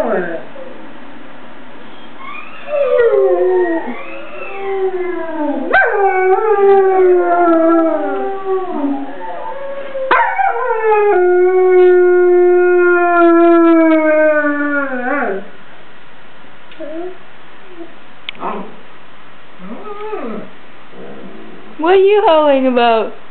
door. What are you howling about?